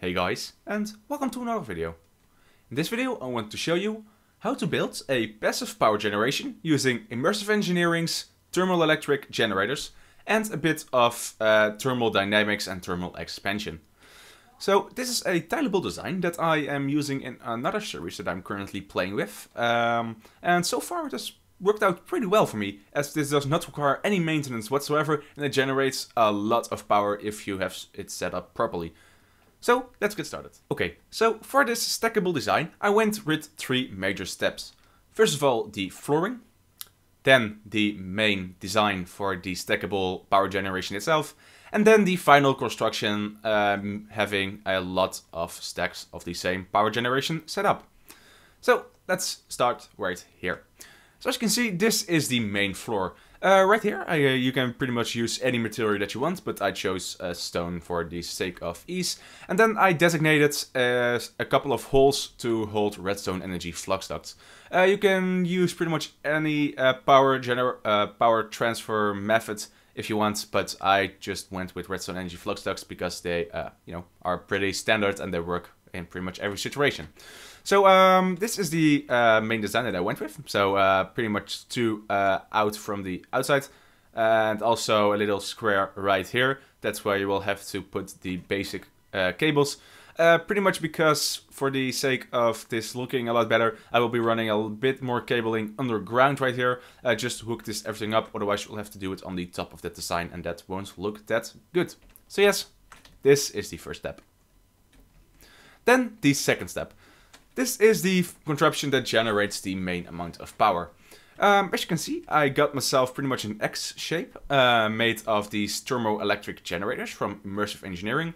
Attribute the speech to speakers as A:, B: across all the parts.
A: Hey guys, and welcome to another video. In this video I want to show you how to build a passive power generation using Immersive Engineering's thermoelectric generators and a bit of uh, thermal dynamics and thermal expansion. So this is a tileable design that I am using in another series that I'm currently playing with. Um, and so far it has worked out pretty well for me, as this does not require any maintenance whatsoever and it generates a lot of power if you have it set up properly. So let's get started. Okay, so for this stackable design I went with three major steps. First of all the flooring, then the main design for the stackable power generation itself, and then the final construction um, having a lot of stacks of the same power generation set up. So let's start right here. So as you can see, this is the main floor. Uh, right here, I, uh, you can pretty much use any material that you want, but I chose uh, stone for the sake of ease. And then I designated uh, a couple of holes to hold redstone energy flux ducts. Uh, you can use pretty much any uh, power, power transfer method if you want, but I just went with redstone energy flux ducts because they, you know, are pretty standard and they work in pretty much every situation. So um, this is the uh, main design that I went with. So uh, pretty much two uh, out from the outside and also a little square right here. That's where you will have to put the basic uh, cables. Uh, pretty much because for the sake of this looking a lot better, I will be running a bit more cabling underground right here. Uh, just hook this everything up, otherwise you'll have to do it on the top of that design and that won't look that good. So yes, this is the first step. Then the second step. This is the contraption that generates the main amount of power. Um, as you can see, I got myself pretty much an X shape uh, made of these thermoelectric generators from Immersive Engineering.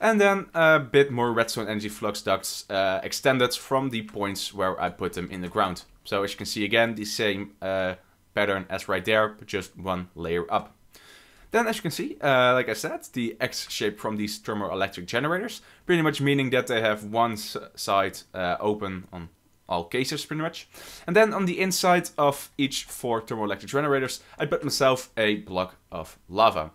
A: And then a bit more redstone energy flux ducts uh, extended from the points where I put them in the ground. So as you can see again, the same uh, pattern as right there, but just one layer up. Then as you can see, uh, like I said, the X shape from these thermoelectric generators, pretty much meaning that they have one side uh, open on all cases pretty much. And then on the inside of each four thermoelectric generators, I put myself a block of lava.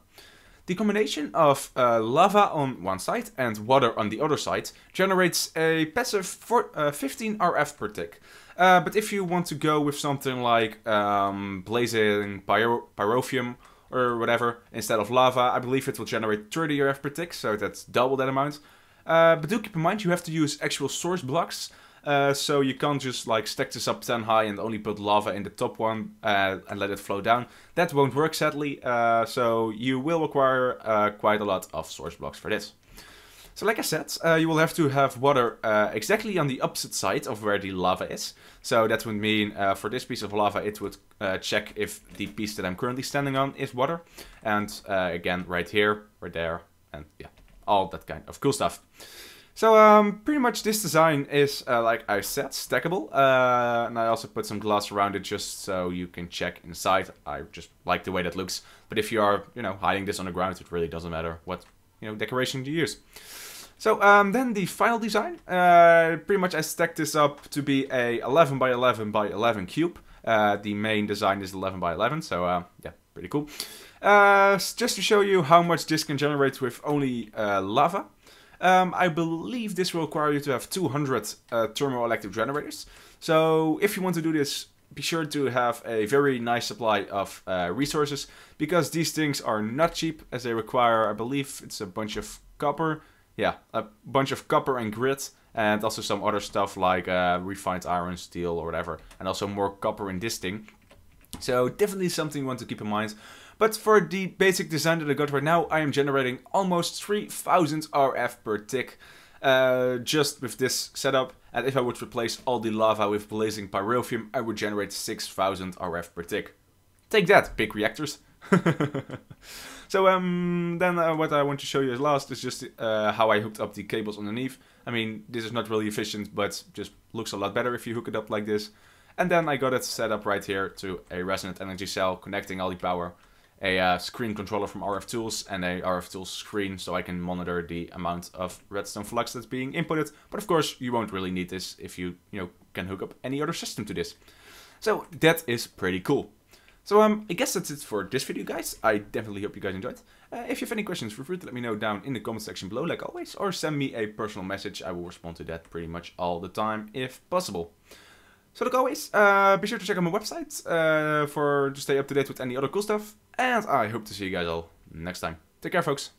A: The combination of uh, lava on one side and water on the other side generates a passive for, uh, 15 RF per tick. Uh, but if you want to go with something like um, blazing pyro pyrotheum or whatever instead of lava. I believe it will generate 30 RF per tick, so that's double that amount. Uh, but do keep in mind you have to use actual source blocks. Uh, so you can't just like stack this up 10 high and only put lava in the top one uh, and let it flow down. That won't work sadly, uh, so you will require uh, quite a lot of source blocks for this. So like I said, uh, you will have to have water uh, exactly on the opposite side of where the lava is. So that would mean uh, for this piece of lava, it would uh, check if the piece that I'm currently standing on is water. And uh, again, right here, right there, and yeah, all that kind of cool stuff. So um, pretty much this design is, uh, like I said, stackable. and I also put some glass around it just so you can check inside. I just like the way that looks. But if you are, you know, hiding this on the ground, it really doesn't matter what, you know, decoration you use. So um, then the final design, uh, pretty much I stacked this up to be a 11 by 11 by 11 cube. Uh, the main design is 11 by 11, so uh, yeah, pretty cool. Uh, just to show you how much this can generate with only uh, lava. Um, I believe this will require you to have 200 uh, thermoelectric generators. So if you want to do this, be sure to have a very nice supply of resources, because these things are not cheap, as they require, I believe it's a bunch of copper, yeah, a bunch of copper and grit, and also some other stuff like uh, refined iron, steel, or whatever, and also more copper in this thing. So definitely something you want to keep in mind. But for the basic design that I got right now, I am generating almost 3000 RF per tick uh, just with this setup. And if I would replace all the lava with blazing pyrotheum, I would generate 6000 RF per tick. Take that, big reactors. So um, then uh, what I want to show you as last is just uh, how I hooked up the cables underneath. I mean, this is not really efficient, but just looks a lot better if you hook it up like this. And then I got it set up right here to a resonant energy cell connecting all the power, a uh, screen controller from RF Tools, and a RF Tools screen so I can monitor the amount of redstone flux that's being inputted. But of course, you won't really need this if you, you know, can hook up any other system to this. So that is pretty cool. So um, I guess that's it for this video, guys. I definitely hope you guys enjoyed. Uh, if you have any questions, feel free to let me know down in the comment section below, like always, or send me a personal message. I will respond to that pretty much all the time, if possible. So like always, uh, be sure to check out my website uh, for to stay up to date with any other cool stuff. And I hope to see you guys all next time. Take care, folks.